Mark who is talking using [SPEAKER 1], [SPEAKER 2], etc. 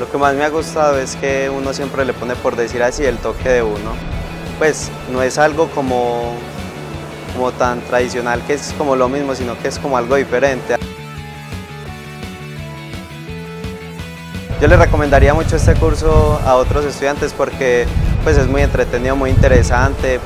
[SPEAKER 1] Lo que más me ha gustado es que uno siempre le pone por decir así el toque de uno. Pues no es algo como, como tan tradicional que es como lo mismo, sino que es como algo diferente. Yo le recomendaría mucho este curso a otros estudiantes porque pues es muy entretenido, muy interesante,